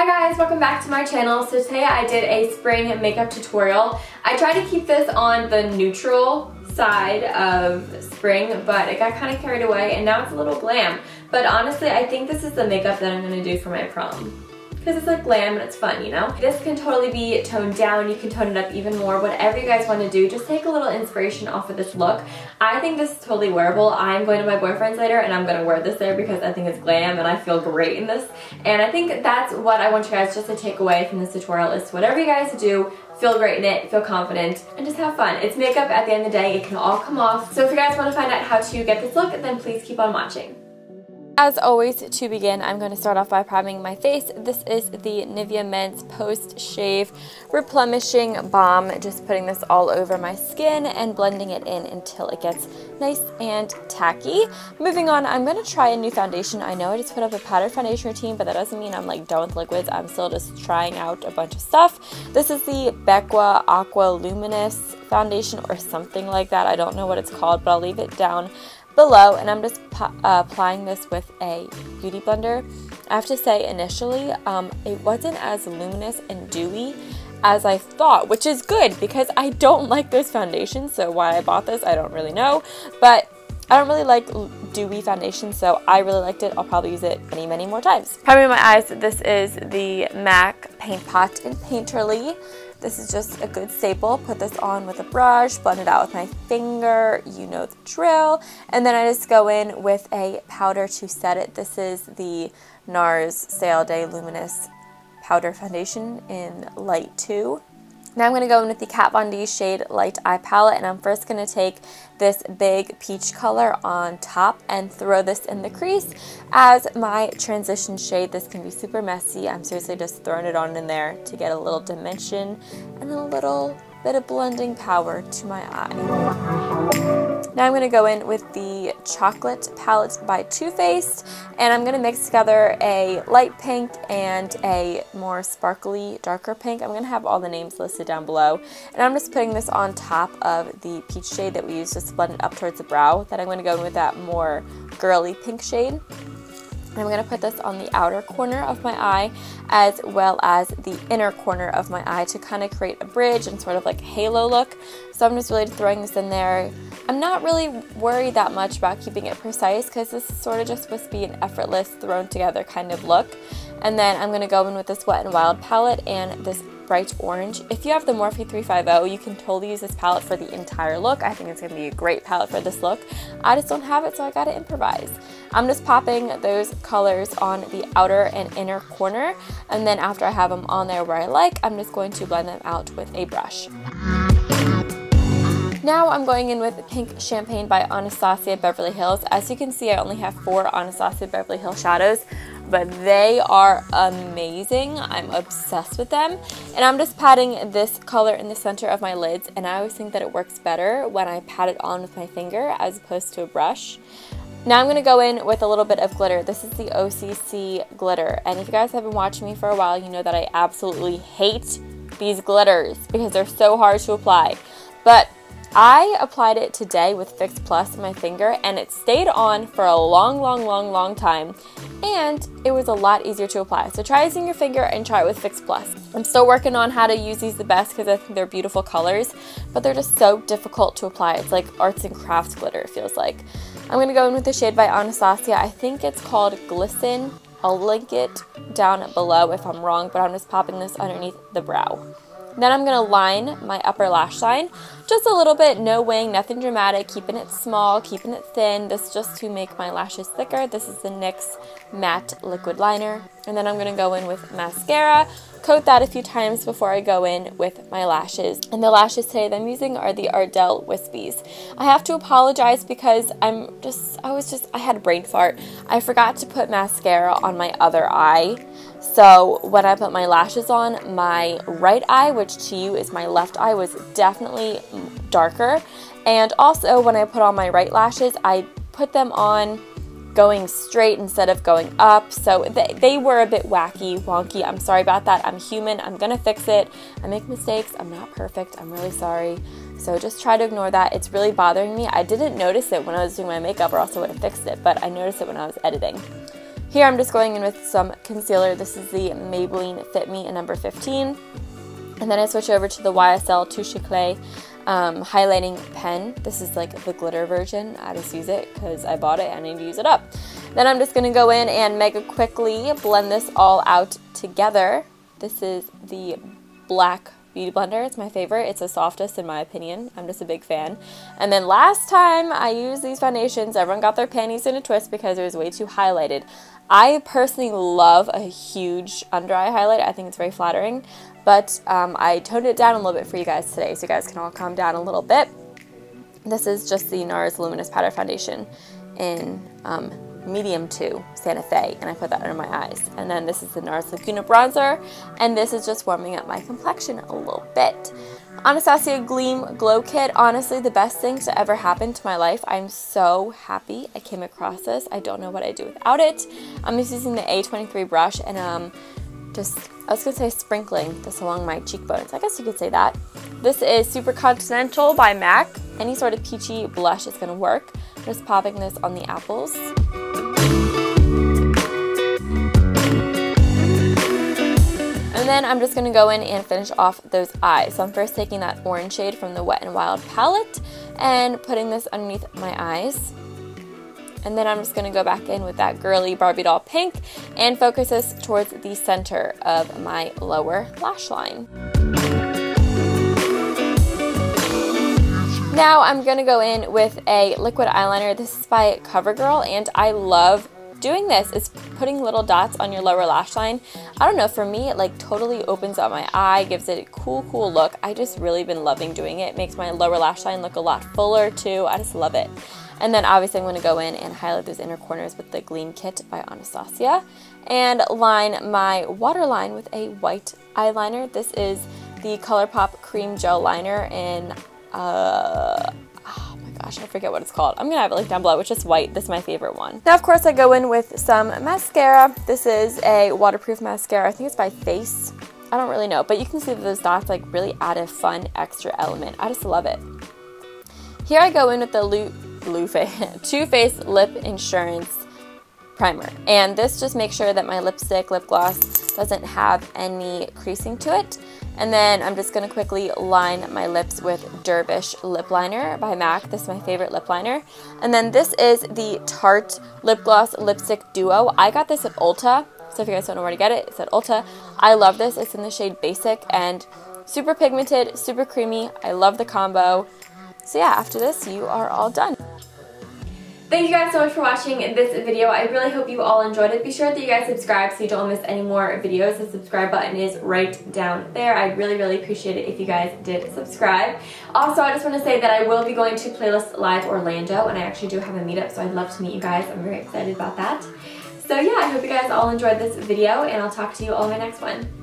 Hi guys, welcome back to my channel. So today I did a spring makeup tutorial. I tried to keep this on the neutral side of spring, but it got kind of carried away and now it's a little glam. But honestly, I think this is the makeup that I'm gonna do for my prom because it's like glam and it's fun, you know? This can totally be toned down. You can tone it up even more. Whatever you guys want to do, just take a little inspiration off of this look. I think this is totally wearable. I'm going to my boyfriend's later and I'm going to wear this there because I think it's glam and I feel great in this. And I think that's what I want you guys just to take away from this tutorial is whatever you guys do, feel great in it, feel confident, and just have fun. It's makeup at the end of the day. It can all come off. So if you guys want to find out how to get this look, then please keep on watching. As always, to begin, I'm going to start off by priming my face. This is the Nivea Men's Post Shave Replenishing Balm. Just putting this all over my skin and blending it in until it gets nice and tacky. Moving on, I'm going to try a new foundation. I know I just put up a powder foundation routine, but that doesn't mean I'm like done with liquids. I'm still just trying out a bunch of stuff. This is the Becca Aqua Luminous foundation or something like that. I don't know what it's called, but I'll leave it down below and I'm just uh, applying this with a beauty blender. I have to say initially um, it wasn't as luminous and dewy as I thought, which is good because I don't like this foundation. So why I bought this, I don't really know. But I don't really like dewy foundation, so I really liked it. I'll probably use it many, many more times. Priming my eyes, this is the MAC Paint Pot in Painterly. This is just a good staple. Put this on with a brush, blend it out with my finger, you know the drill. And then I just go in with a powder to set it. This is the NARS All Day Luminous Powder Foundation in Light 2. Now I'm going to go in with the Kat Von D Shade Light Eye Palette and I'm first going to take this big peach color on top and throw this in the crease as my transition shade. This can be super messy. I'm seriously just throwing it on in there to get a little dimension and a little bit of blending power to my eye. Now I'm going to go in with the Chocolate Palette by Too Faced and I'm going to mix together a light pink and a more sparkly darker pink. I'm going to have all the names listed down below and I'm just putting this on top of the peach shade that we used to blend it up towards the brow. Then I'm going to go in with that more girly pink shade. I'm going to put this on the outer corner of my eye as well as the inner corner of my eye to kind of create a bridge and sort of like halo look. So I'm just really throwing this in there. I'm not really worried that much about keeping it precise because this is sort of just supposed to be an effortless thrown together kind of look. And then I'm going to go in with this Wet n Wild palette and this bright orange. If you have the Morphe 350, you can totally use this palette for the entire look. I think it's going to be a great palette for this look. I just don't have it, so I got to improvise. I'm just popping those colors on the outer and inner corner, and then after I have them on there where I like, I'm just going to blend them out with a brush. Now I'm going in with Pink Champagne by Anastasia Beverly Hills. As you can see, I only have four Anastasia Beverly Hills shadows but they are amazing. I'm obsessed with them. And I'm just patting this color in the center of my lids, and I always think that it works better when I pat it on with my finger as opposed to a brush. Now I'm going to go in with a little bit of glitter. This is the OCC glitter, and if you guys have been watching me for a while, you know that I absolutely hate these glitters because they're so hard to apply. But I applied it today with Fix Plus on my finger and it stayed on for a long, long, long, long time and it was a lot easier to apply. So try using your finger and try it with Fix Plus. I'm still working on how to use these the best because I think they're beautiful colors, but they're just so difficult to apply. It's like arts and crafts glitter, it feels like. I'm to go in with the shade by Anastasia. I think it's called Glisten. I'll link it down below if I'm wrong, but I'm just popping this underneath the brow. Then I'm to line my upper lash line just a little bit, no wing, nothing dramatic, keeping it small, keeping it thin. This just to make my lashes thicker. This is the NYX Matte Liquid Liner. And then I'm to go in with mascara, coat that a few times before I go in with my lashes. And the lashes today that I'm using are the Ardell Wispies. I have to apologize because I'm just, I was just, I had a brain fart. I forgot to put mascara on my other eye. So when I put my lashes on, my right eye, which to you is my left eye, was definitely darker. And also when I put on my right lashes, I put them on going straight instead of going up. So they, they were a bit wacky, wonky. I'm sorry about that. I'm human. I'm going to fix it. I make mistakes. I'm not perfect. I'm really sorry. So just try to ignore that. It's really bothering me. I didn't notice it when I was doing my makeup or else I would have fixed it, but I noticed it when I was editing. Here I'm just going in with some concealer. This is the Maybelline Fit Me in number 15. And then I switch over to the YSL Touche Eclat um, highlighting pen. This is like the glitter version. I just use it because I bought it and I need to use it up. Then I'm just going to go in and mega quickly blend this all out together. This is the black Beauty Blender. It's my favorite. It's the softest in my opinion. I'm just a big fan. And then last time I used these foundations, everyone got their panties in a twist because it was way too highlighted. I personally love a huge under eye highlight. I think it's very flattering. But um, I toned it down a little bit for you guys today so you guys can all calm down a little bit. This is just the NARS Luminous Powder Foundation in um, medium 2 Santa Fe and I put that under my eyes. And then this is the NARS Laguna Bronzer and this is just warming up my complexion a little bit. Anastasia Gleam Glow Kit, honestly the best thing to ever happen to my life. I'm so happy I came across this. I don't know what I'd do without it. I'm just using the A23 brush and um, just, I was to say sprinkling this along my cheekbones. I guess you could say that. This is Super Continental by MAC. Any sort of peachy blush is to work. Just popping this on the apples. Then I'm just going to go in and finish off those eyes. So I'm first taking that orange shade from the Wet n Wild palette and putting this underneath my eyes. And then I'm just going to go back in with that girly Barbie doll pink and focus this towards the center of my lower lash line. Now I'm going to go in with a liquid eyeliner. This is by CoverGirl and I love doing this. is putting little dots on your lower lash line. I don't know, for me it like totally opens up my eye, gives it a cool, cool look. I just really been loving doing it. it makes my lower lash line look a lot fuller too. I just love it. And then obviously I'm going to go in and highlight those inner corners with the Gleam Kit by Anastasia. And line my waterline with a white eyeliner. This is the ColourPop Cream Gel Liner in, uh, gosh, I forget what it's called. I'm to have it linked down below. It's just white. This is my favorite one. Now, of course, I go in with some mascara. This is a waterproof mascara. I think it's by Face. I don't really know, but you can see that those dots like really add a fun extra element. I just love it. Here I go in with the Blue Face, Too Faced Lip Insurance Primer. And this just makes sure that my lipstick, lip gloss doesn't have any creasing to it. And then I'm just to quickly line my lips with Dervish Lip Liner by MAC. This is my favorite lip liner. And then this is the Tarte Lip Gloss Lipstick Duo. I got this at Ulta. So if you guys don't know where to get it, it's at Ulta. I love this. It's in the shade Basic and super pigmented, super creamy. I love the combo. So yeah, after this, you are all done. Thank you guys so much for watching this video. I really hope you all enjoyed it. Be sure that you guys subscribe so you don't miss any more videos. The subscribe button is right down there. I'd really, really appreciate it if you guys did subscribe. Also, I just want to say that I will be going to Playlist Live Orlando, and I actually do have a meetup, so I'd love to meet you guys. I'm very excited about that. So yeah, I hope you guys all enjoyed this video, and I'll talk to you all in my next one.